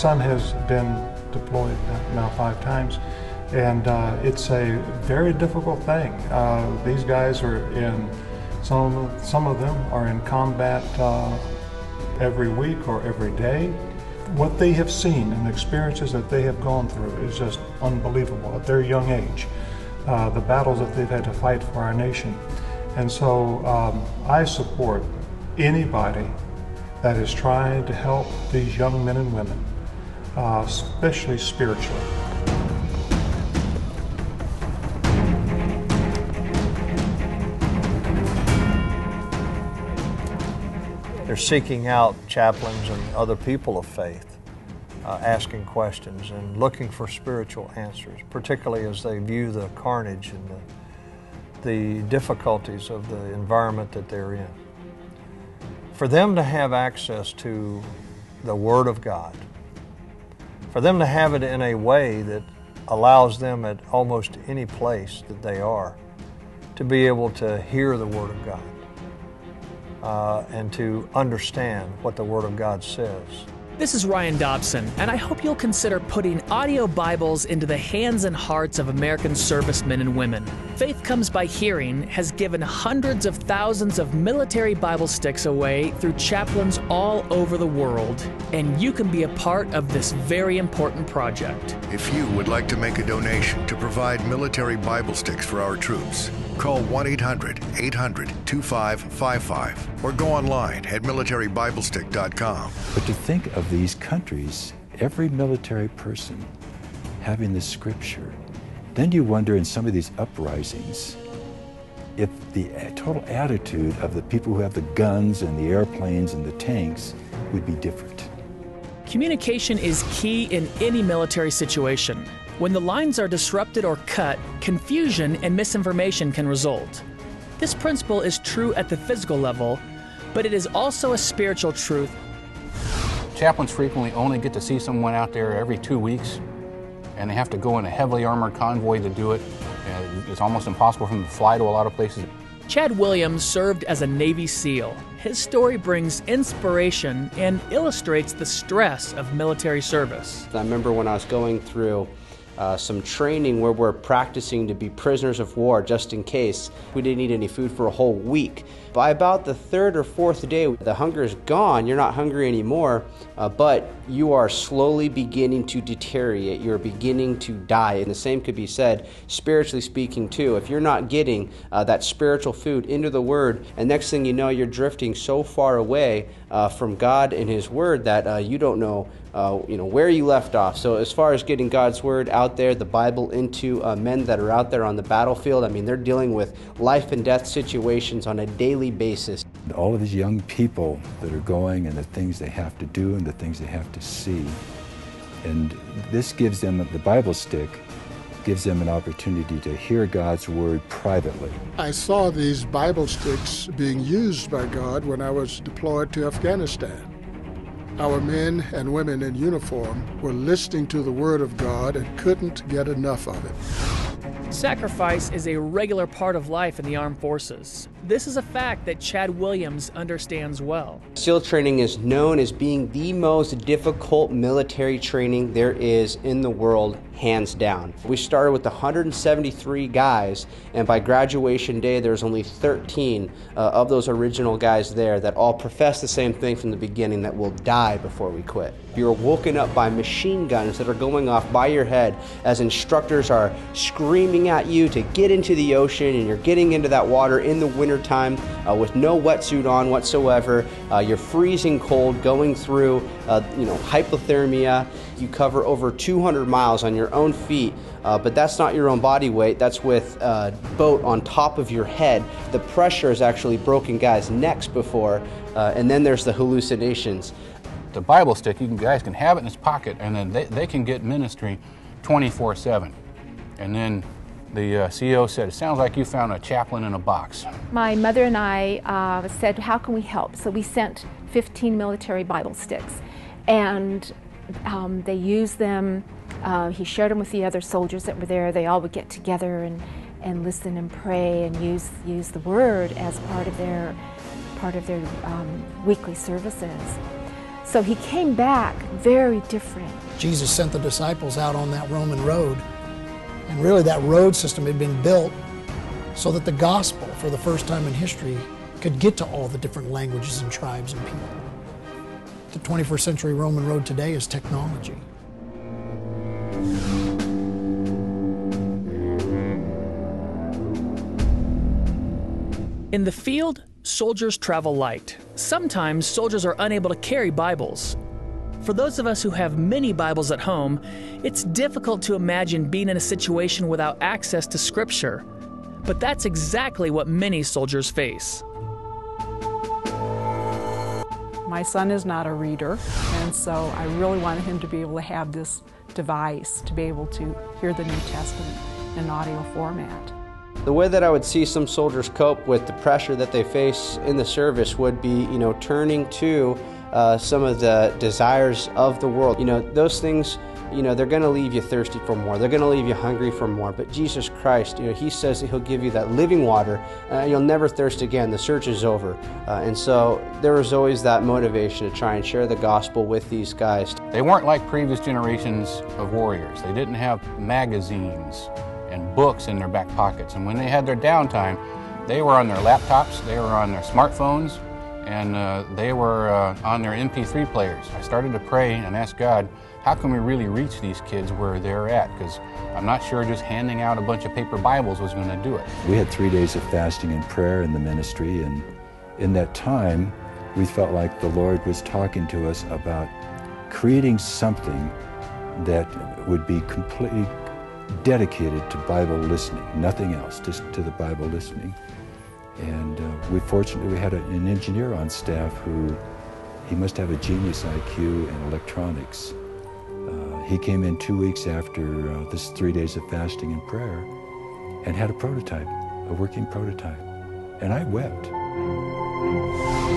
son has been deployed now five times, and uh, it's a very difficult thing. Uh, these guys are in some some of them are in combat uh, every week or every day. What they have seen and the experiences that they have gone through is just unbelievable at their young age. Uh, the battles that they've had to fight for our nation. And so um, I support anybody that is trying to help these young men and women, uh, especially spiritually. They're seeking out chaplains and other people of faith, uh, asking questions and looking for spiritual answers, particularly as they view the carnage and the, the difficulties of the environment that they're in. For them to have access to the Word of God, for them to have it in a way that allows them at almost any place that they are to be able to hear the Word of God uh, and to understand what the Word of God says. This is Ryan Dobson, and I hope you'll consider putting audio Bibles into the hands and hearts of American servicemen and women. Faith Comes by Hearing has given hundreds of thousands of military Bible sticks away through chaplains all over the world, and you can be a part of this very important project. If you would like to make a donation to provide military Bible sticks for our troops, call 1 800 800 2555 or go online at militarybiblestick.com. But to think of these countries, every military person having the scripture, then you wonder in some of these uprisings if the total attitude of the people who have the guns and the airplanes and the tanks would be different. Communication is key in any military situation. When the lines are disrupted or cut, confusion and misinformation can result. This principle is true at the physical level, but it is also a spiritual truth. Chaplains frequently only get to see someone out there every two weeks, and they have to go in a heavily armored convoy to do it. It's almost impossible for them to fly to a lot of places. Chad Williams served as a Navy SEAL. His story brings inspiration and illustrates the stress of military service. I remember when I was going through uh, some training where we're practicing to be prisoners of war just in case. We didn't eat any food for a whole week. By about the third or fourth day, the hunger is gone. You're not hungry anymore, uh, but you are slowly beginning to deteriorate. You're beginning to die. And the same could be said spiritually speaking, too. If you're not getting uh, that spiritual food into the Word, and next thing you know, you're drifting so far away uh, from God and His Word that uh, you don't know uh, you know where you left off. So as far as getting God's word out there, the Bible into uh, men that are out there on the battlefield, I mean they're dealing with life and death situations on a daily basis. All of these young people that are going and the things they have to do and the things they have to see, and this gives them the Bible stick gives them an opportunity to hear God's word privately. I saw these Bible sticks being used by God when I was deployed to Afghanistan. Our men and women in uniform were listening to the Word of God and couldn't get enough of it. Sacrifice is a regular part of life in the armed forces. This is a fact that Chad Williams understands well. SEAL training is known as being the most difficult military training there is in the world, hands down. We started with 173 guys, and by graduation day, there's only 13 uh, of those original guys there that all profess the same thing from the beginning that we'll die before we quit. You're woken up by machine guns that are going off by your head as instructors are screaming at you to get into the ocean, and you're getting into that water in the winter time uh, with no wetsuit on whatsoever. Uh, you're freezing cold, going through, uh, you know, hypothermia. You cover over 200 miles on your own feet, uh, but that's not your own body weight. That's with a boat on top of your head. The pressure has actually broken guys' necks before, uh, and then there's the hallucinations. The Bible stick, you can, guys can have it in his pocket, and then they, they can get ministry 24 7. And then the uh, CEO said, It sounds like you found a chaplain in a box. My mother and I uh, said, How can we help? So we sent 15 military Bible sticks. And um, they used them. Uh, he shared them with the other soldiers that were there. They all would get together and, and listen and pray and use, use the word as part of their, part of their um, weekly services. So he came back very different. Jesus sent the disciples out on that Roman road, and really that road system had been built so that the gospel, for the first time in history, could get to all the different languages and tribes and people. The 21st century Roman road today is technology. In the field, soldiers travel light. Sometimes soldiers are unable to carry Bibles. For those of us who have many Bibles at home, it's difficult to imagine being in a situation without access to Scripture. But that's exactly what many soldiers face. My son is not a reader, and so I really wanted him to be able to have this device to be able to hear the New Testament in audio format. The way that I would see some soldiers cope with the pressure that they face in the service would be, you know, turning to uh, some of the desires of the world. You know, those things, you know, they're going to leave you thirsty for more. They're going to leave you hungry for more. But Jesus Christ, you know, He says that He'll give you that living water. and you'll never thirst again. The search is over. Uh, and so there was always that motivation to try and share the gospel with these guys. They weren't like previous generations of warriors. They didn't have magazines and books in their back pockets. And when they had their downtime, they were on their laptops, they were on their smartphones, and uh, they were uh, on their MP3 players. I started to pray and ask God, how can we really reach these kids where they're at? Because I'm not sure just handing out a bunch of paper Bibles was going to do it. We had three days of fasting and prayer in the ministry, and in that time, we felt like the Lord was talking to us about creating something that would be completely dedicated to Bible listening, nothing else, just to the Bible listening. And uh, we fortunately we had a, an engineer on staff who he must have a genius IQ in electronics. Uh, he came in two weeks after uh, this three days of fasting and prayer and had a prototype, a working prototype. And I wept.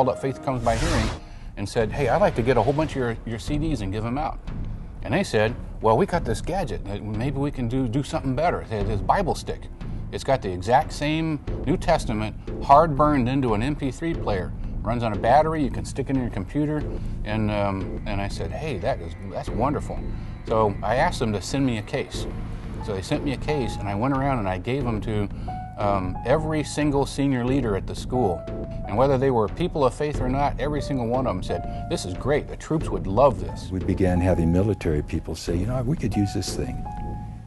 Called up Faith Comes by Hearing and said, Hey, I'd like to get a whole bunch of your, your CDs and give them out. And they said, Well, we got this gadget. Maybe we can do, do something better. They had This Bible stick. It's got the exact same New Testament hard burned into an MP3 player. Runs on a battery. You can stick it in your computer. And um, and I said, Hey, that is that's wonderful. So I asked them to send me a case. So they sent me a case, and I went around and I gave them to um, every single senior leader at the school. And whether they were people of faith or not, every single one of them said, This is great. The troops would love this. We began having military people say, You know, we could use this thing.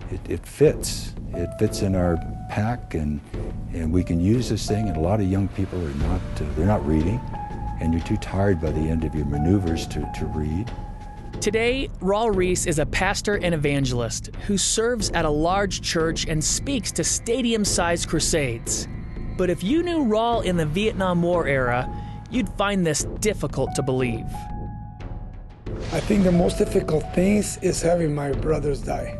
It, it fits. It fits in our pack, and, and we can use this thing. And a lot of young people are not, uh, they're not reading, and you're too tired by the end of your maneuvers to, to read. Today, Raul Ries is a pastor and evangelist who serves at a large church and speaks to stadium sized crusades. But if you knew Raul in the Vietnam War era, you'd find this difficult to believe. I think the most difficult things is having my brothers die,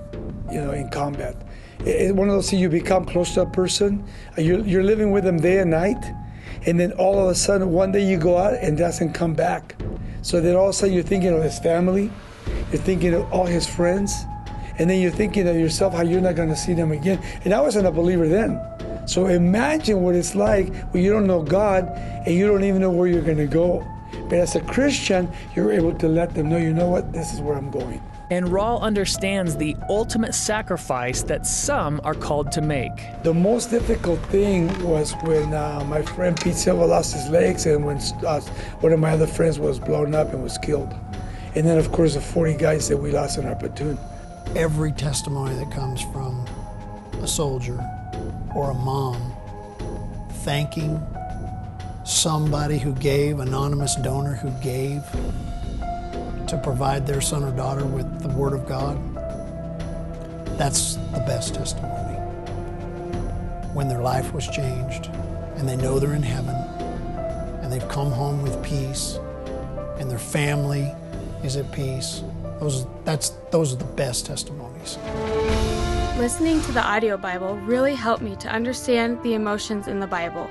you know, in combat. It's one of those things you become close to a person, uh, you're, you're living with them day and night, and then all of a sudden one day you go out and doesn't come back. So then all of a sudden you're thinking of his family, you're thinking of all his friends, and then you're thinking of yourself how you're not going to see them again. And I wasn't a believer then. So imagine what it's like when you don't know God and you don't even know where you're going to go. But as a Christian, you're able to let them know, you know what, this is where I'm going. And Raul understands the ultimate sacrifice that some are called to make. The most difficult thing was when uh, my friend Pete Silva lost his legs and when uh, one of my other friends was blown up and was killed. And then, of course, the 40 guys that we lost in our platoon. Every testimony that comes from a soldier or a mom thanking somebody who gave, anonymous donor who gave to provide their son or daughter with the Word of God, that's the best testimony. When their life was changed and they know they're in heaven and they've come home with peace and their family is at peace, those, that's, those are the best testimonies. Listening to the audio Bible really helped me to understand the emotions in the Bible.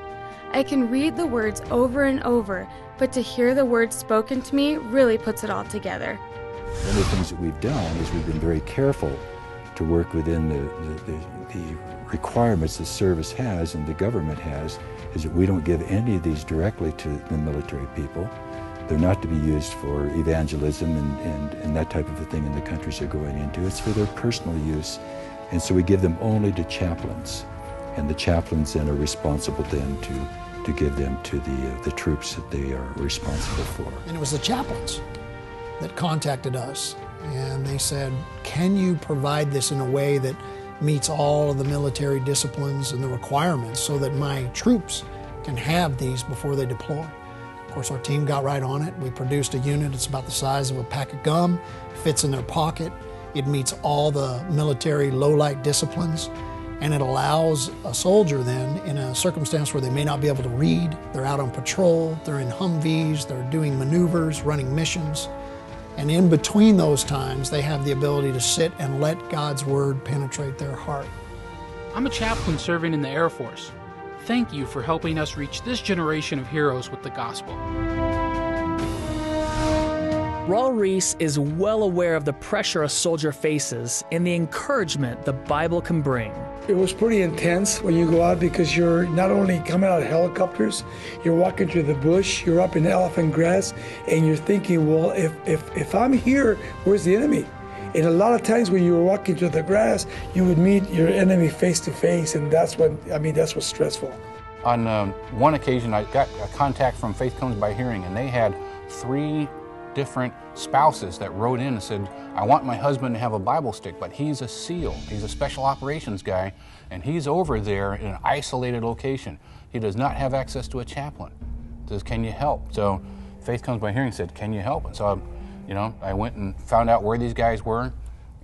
I can read the words over and over, but to hear the words spoken to me really puts it all together. One of the things that we've done is we've been very careful to work within the, the, the, the requirements the service has and the government has, is that we don't give any of these directly to the military people. They're not to be used for evangelism and, and, and that type of a thing in the countries they're going into. It's for their personal use. And so we give them only to chaplains. And the chaplains then are responsible then to, to give them to the, uh, the troops that they are responsible for. And it was the chaplains that contacted us and they said, Can you provide this in a way that meets all of the military disciplines and the requirements so that my troops can have these before they deploy? Of course, our team got right on it. We produced a unit, it's about the size of a pack of gum, fits in their pocket. It meets all the military low light disciplines, and it allows a soldier then, in a circumstance where they may not be able to read, they're out on patrol, they're in Humvees, they're doing maneuvers, running missions and in between those times, they have the ability to sit and let God's Word penetrate their heart. I'm a chaplain serving in the Air Force. Thank you for helping us reach this generation of heroes with the gospel. Raul Ries is well aware of the pressure a soldier faces and the encouragement the Bible can bring. It was pretty intense when you go out because you're not only coming out of helicopters, you're walking through the bush, you're up in elephant grass, and you're thinking, well, if, if, if I'm here, where's the enemy? And a lot of times when you were walking through the grass, you would meet your enemy face to face, and that's what, I mean, that's what's stressful. On um, one occasion, I got a contact from Faith Comes by Hearing, and they had three different spouses that wrote in and said, I want my husband to have a Bible stick, but he's a SEAL. He's a special operations guy, and he's over there in an isolated location. He does not have access to a chaplain. Says, can you help? So Faith Comes by Hearing said, can you help? And so, I, you know, I went and found out where these guys were,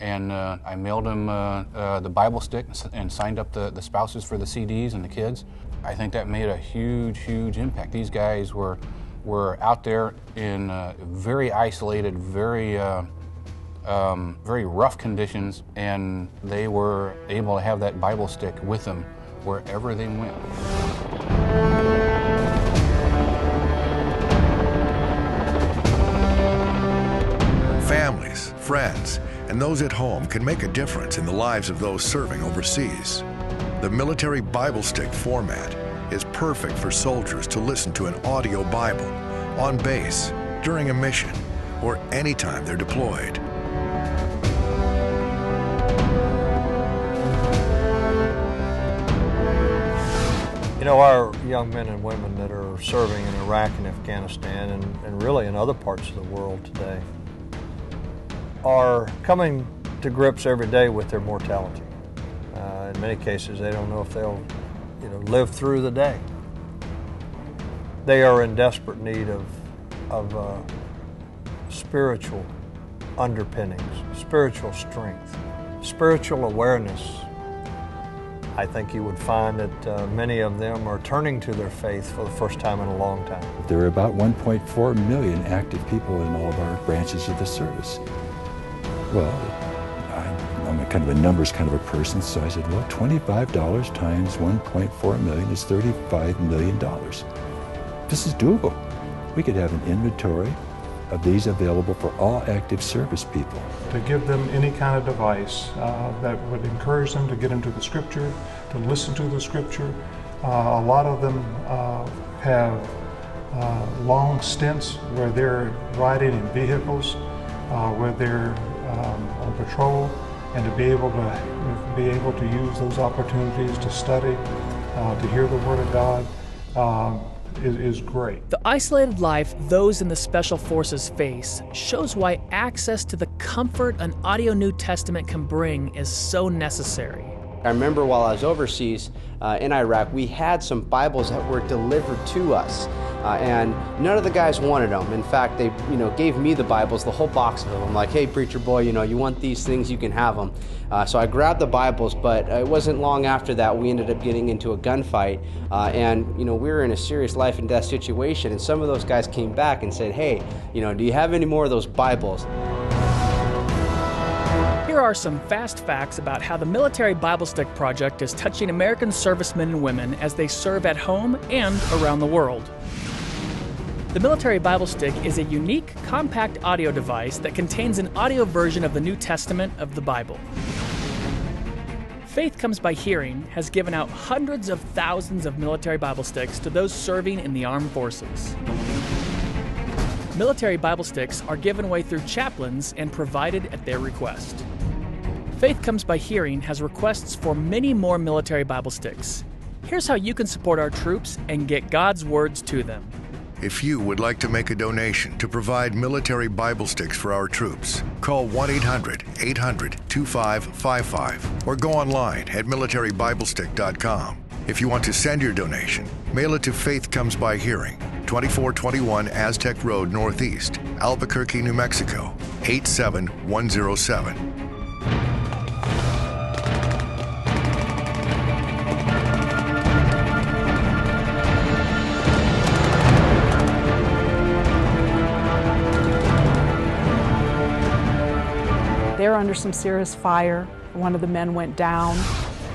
and uh, I mailed them uh, uh, the Bible stick and signed up the, the spouses for the CDs and the kids. I think that made a huge, huge impact. These guys were were out there in uh, very isolated, very, uh, um, very rough conditions, and they were able to have that Bible stick with them wherever they went. Families, friends, and those at home can make a difference in the lives of those serving overseas. The military Bible stick format is perfect for soldiers to listen to an audio Bible on base, during a mission, or anytime they're deployed. You know, our young men and women that are serving in Iraq and Afghanistan and, and really in other parts of the world today are coming to grips every day with their mortality. Uh, in many cases, they don't know if they'll you know, live through the day. They are in desperate need of, of uh, spiritual underpinnings, spiritual strength, spiritual awareness. I think you would find that uh, many of them are turning to their faith for the first time in a long time. There are about 1.4 million active people in all of our branches of the service. Well, I'm a kind of a numbers kind of a person, so I said, well, $25 times 1.4 million is $35 million. This is doable. We could have an inventory of these available for all active service people. To give them any kind of device uh, that would encourage them to get into the scripture, to listen to the scripture. Uh, a lot of them uh, have uh, long stints where they're riding in vehicles, uh, where they're um, on patrol, and to be able to be able to use those opportunities to study, uh, to hear the Word of God, um, is, is great. The isolated life those in the Special Forces face shows why access to the comfort an audio New Testament can bring is so necessary. I remember while I was overseas uh, in Iraq, we had some Bibles that were delivered to us. Uh, and none of the guys wanted them. In fact, they, you know, gave me the Bibles, the whole box of them. I'm like, hey, preacher boy, you know, you want these things, you can have them. Uh, so I grabbed the Bibles, but it wasn't long after that we ended up getting into a gunfight, uh, and you know, we were in a serious life and death situation. And some of those guys came back and said, hey, you know, do you have any more of those Bibles? Here are some fast facts about how the Military Bible Stick Project is touching American servicemen and women as they serve at home and around the world. The Military Bible Stick is a unique, compact audio device that contains an audio version of the New Testament of the Bible. Faith Comes by Hearing has given out hundreds of thousands of military Bible sticks to those serving in the armed forces. Military Bible sticks are given away through chaplains and provided at their request. Faith Comes by Hearing has requests for many more military Bible sticks. Here's how you can support our troops and get God's words to them. If you would like to make a donation to provide military Bible sticks for our troops, call 1 800 800 2555 or go online at militarybiblestick.com. If you want to send your donation, mail it to Faith Comes by Hearing, 2421 Aztec Road Northeast, Albuquerque, New Mexico, 87107. They're under some serious fire. One of the men went down.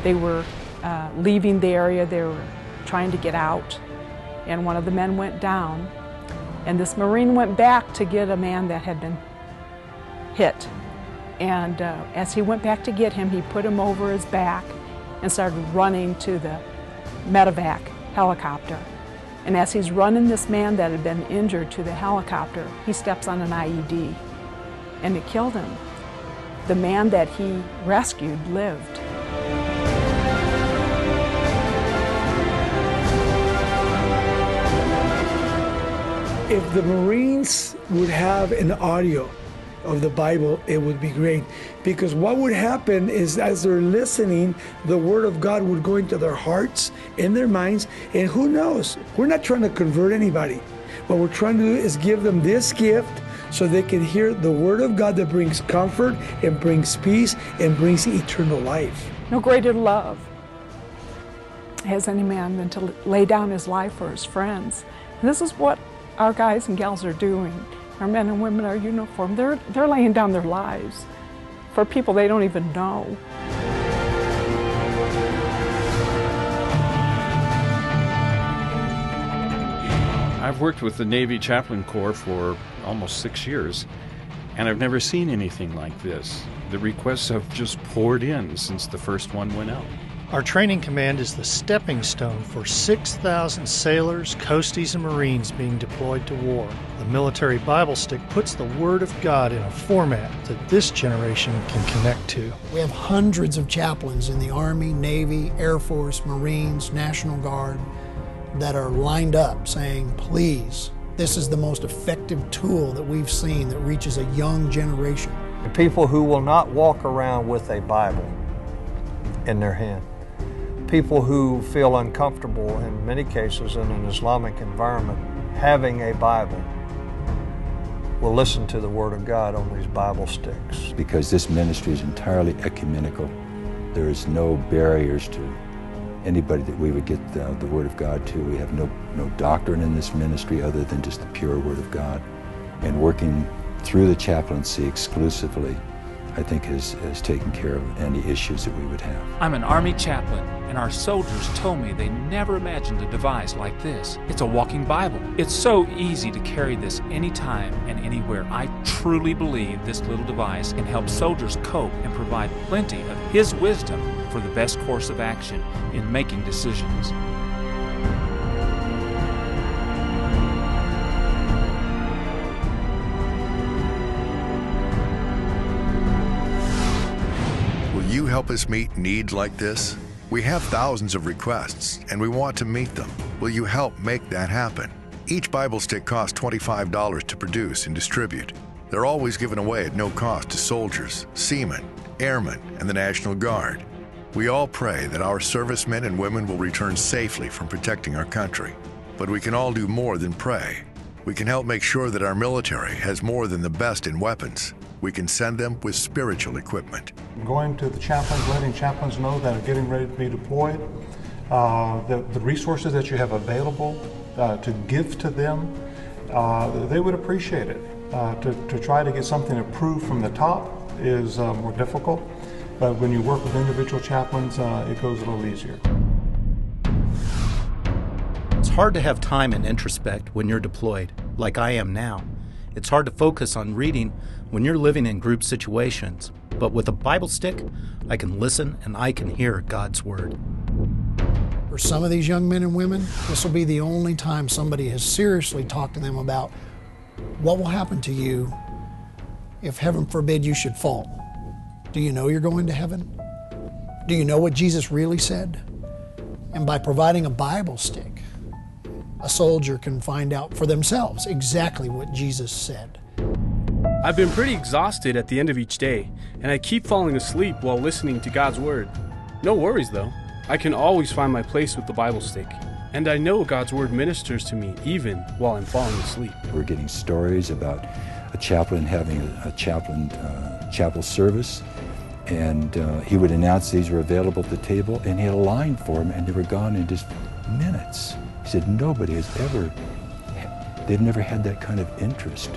They were uh, leaving the area, they were trying to get out, and one of the men went down. And this Marine went back to get a man that had been hit. And uh, as he went back to get him, he put him over his back and started running to the medevac helicopter. And as he's running this man that had been injured to the helicopter, he steps on an IED and it killed him. The man that he rescued lived. If the Marines would have an audio of the Bible, it would be great. Because what would happen is as they're listening, the Word of God would go into their hearts, in their minds, and who knows? We're not trying to convert anybody. What we're trying to do is give them this gift so they can hear the Word of God that brings comfort and brings peace and brings eternal life. No greater love has any man than to lay down his life for his friends. And this is what our guys and gals are doing. Our men and women are uniformed. They're, they're laying down their lives for people they don't even know. I've worked with the Navy Chaplain Corps for almost six years, and I've never seen anything like this. The requests have just poured in since the first one went out. Our training command is the stepping stone for 6,000 sailors, coasties, and Marines being deployed to war. The military Bible stick puts the Word of God in a format that this generation can connect to. We have hundreds of chaplains in the Army, Navy, Air Force, Marines, National Guard that are lined up saying, please, this is the most effective tool that we've seen that reaches a young generation. People who will not walk around with a Bible in their hand. People who feel uncomfortable in many cases in an Islamic environment having a Bible will listen to the Word of God on these Bible sticks. Because this ministry is entirely ecumenical. There is no barriers to anybody that we would get the, the, Word of God to. We have no, no doctrine in this ministry other than just the pure Word of God. And working through the chaplaincy exclusively, I think has, has taken care of any issues that we would have. I'm an Army chaplain, and our soldiers told me they never imagined a device like this. It's a walking Bible. It's so easy to carry this anytime and anywhere. I truly believe this little device can help soldiers cope and provide plenty of His wisdom for the best course of action in making decisions. Will you help us meet needs like this? We have thousands of requests and we want to meet them. Will you help make that happen? Each Bible stick costs $25 to produce and distribute. They're always given away at no cost to soldiers, seamen, airmen, and the National Guard. We all pray that our servicemen and women will return safely from protecting our country. But we can all do more than pray. We can help make sure that our military has more than the best in weapons. We can send them with spiritual equipment. Going to the chaplains, letting chaplains know that are getting ready to be deployed, uh, the, the, resources that you have available uh, to give to them, uh, they would appreciate it. Uh, to, to try to get something approved from the top is uh, more difficult. But when you work with individual chaplains, uh, it goes a little easier. It's hard to have time and introspect when you're deployed. like I am now. It's hard to focus on reading when you're living in group situations, but with a Bible stick, I can listen and I can hear God's Word. For some of these young men and women, this will be the only time somebody has seriously talked to them about what will happen to you if heaven forbid you should fall. Do you know you're going to heaven? Do you know what Jesus really said? And by providing a Bible stick, a soldier can find out for themselves exactly what Jesus said. I've been pretty exhausted at the end of each day, and I keep falling asleep while listening to God's Word. No worries though, I can always find my place with the Bible stick, and I know God's Word ministers to me even while I'm falling asleep. We're getting stories about a chaplain having a, chaplain uh, chapel service, and uh, he would announce these were available at the table, and he had a line for them, and they were gone in just minutes. He said nobody has ever, they've never had that kind of interest.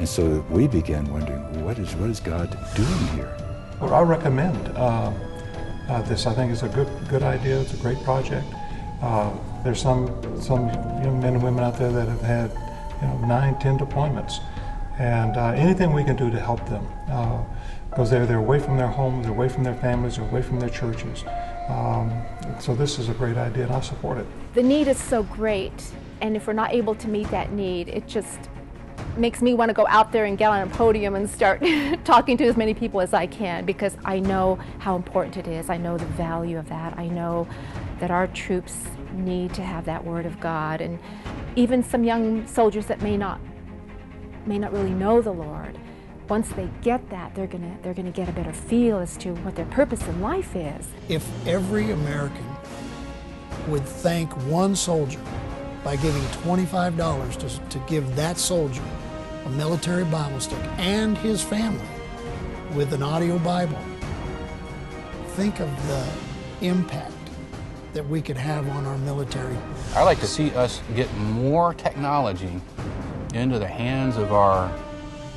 And so we began wondering, what is, what is God doing here? Well, I recommend uh, uh, this. I think it's a good, good idea. It's a great project. Uh, there's some, some young men and women out there that have had you know, nine, ten deployments. And uh, anything we can do to help them, because uh, they're, they're away from their homes, they're away from their families, they're away from their churches. Um, so this is a great idea and I support it. The need is so great, and if we're not able to meet that need, it just makes me want to go out there and get on a podium and start talking to as many people as I can because I know how important it is. I know the value of that. I know that our troops need to have that word of God and even some young soldiers that may not may not really know the Lord. Once they get that, they're gonna they're gonna get a better feel as to what their purpose in life is. If every American would thank one soldier by giving $25 to, to give that soldier a military Bible stick and his family with an audio Bible. Think of the impact that we could have on our military. I like to see us get more technology into the hands of our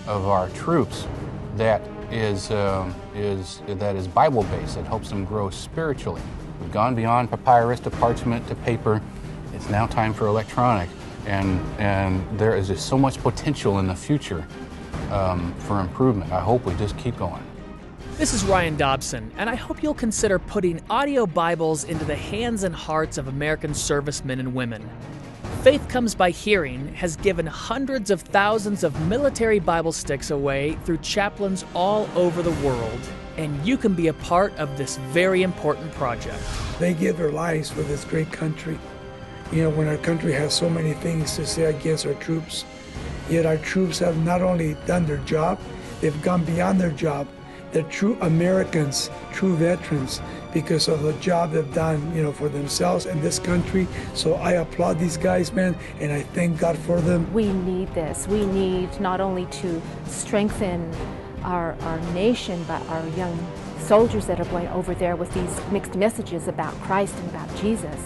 of our troops that is um, is that is Bible based that helps them grow spiritually. We've gone beyond papyrus to parchment to paper. It's now time for electronic, and and there is just so much potential in the future um, for improvement. I hope we just keep going. This is Ryan Dobson, and I hope you'll consider putting audio Bibles into the hands and hearts of American servicemen and women. Faith Comes by Hearing has given hundreds of thousands of military Bible sticks away through chaplains all over the world, and you can be a part of this very important project. They give their lives for this great country. You know, when our country has so many things to say against our troops, yet our troops have not only done their job, they've gone beyond their job. They're true Americans, true veterans, because of the job they've done, you know, for themselves and this country. So I applaud these guys, man, and I thank God for them. We need this. We need not only to strengthen our, our nation, but our young soldiers that are going over there with these mixed messages about Christ and about Jesus.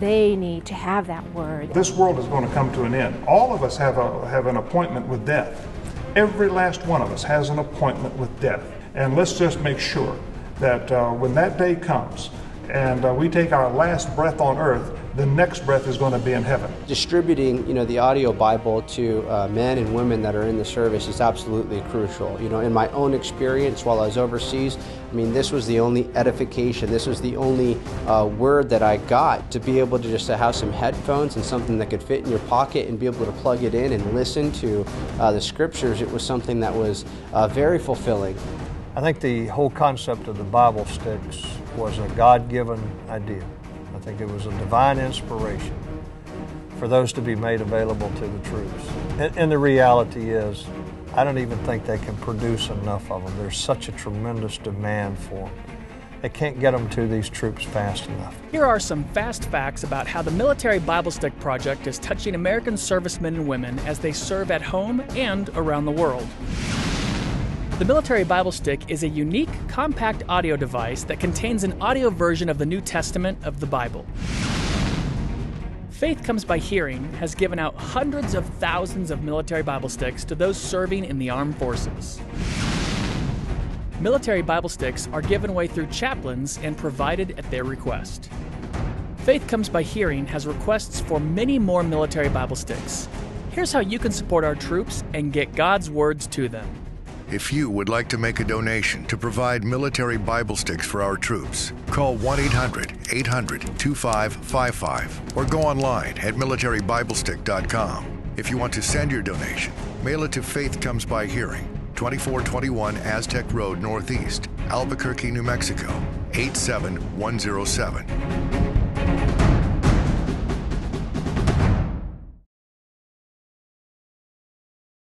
They need to have that word. This world is going to come to an end. All of us have, a, have an appointment with death. Every last one of us has an appointment with death. And let's just make sure that uh, when that day comes and uh, we take our last breath on earth, the next breath is going to be in heaven. Distributing, you know, the audio Bible to uh, men and women that are in the service is absolutely crucial. You know, in my own experience while I was overseas, I mean, this was the only edification. This was the only uh, word that I got to be able to just to have some headphones and something that could fit in your pocket and be able to plug it in and listen to uh, the scriptures. It was something that was uh, very fulfilling. I think the whole concept of the Bible sticks was a God given idea. I think it was a divine inspiration for those to be made available to the troops. And, and, the reality is, I don't even think they can produce enough of them. There's such a tremendous demand for them. They can't get them to these troops fast enough. Here are some fast facts about how the Military Bible Stick Project is touching American servicemen and women as they serve at home and around the world. The Military Bible Stick is a unique, compact audio device that contains an audio version of the New Testament of the Bible. Faith Comes by Hearing has given out hundreds of thousands of military Bible sticks to those serving in the armed forces. Military Bible sticks are given away through chaplains and provided at their request. Faith Comes by Hearing has requests for many more military Bible sticks. Here's how you can support our troops and get God's words to them. If you would like to make a donation to provide military Bible sticks for our troops, call 1 800 800 2555 or go online at militarybiblestick.com. If you want to send your donation, mail it to Faith Comes by Hearing, 2421 Aztec Road Northeast, Albuquerque, New Mexico, 87107.